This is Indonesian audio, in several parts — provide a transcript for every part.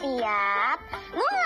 Siap, mulai!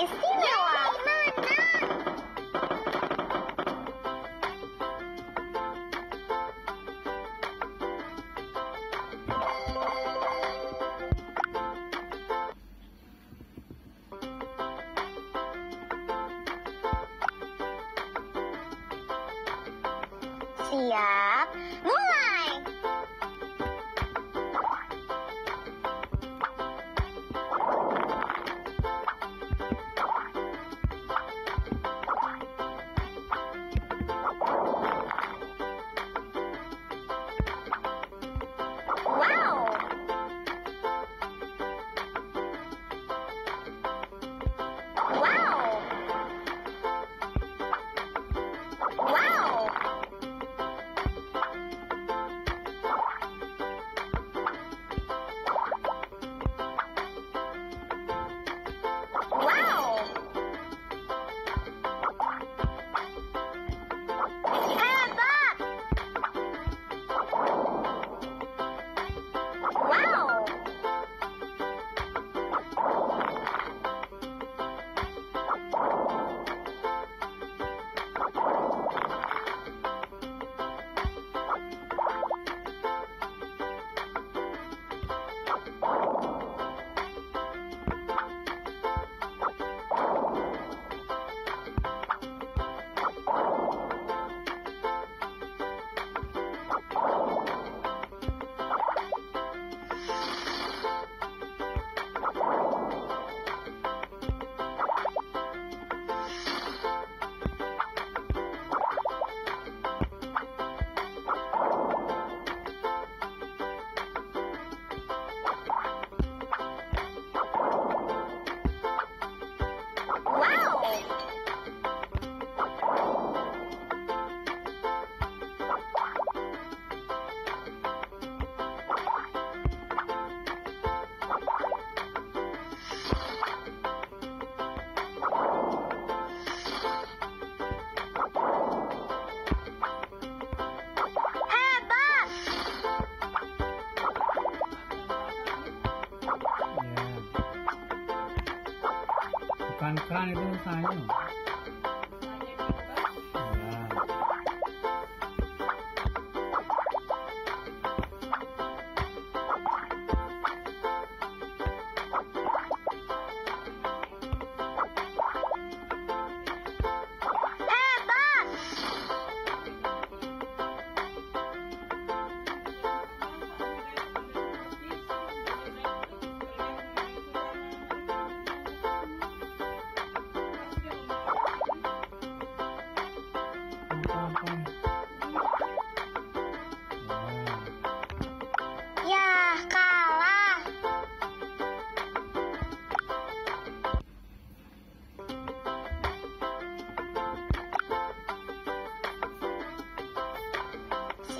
你疯了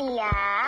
你呀。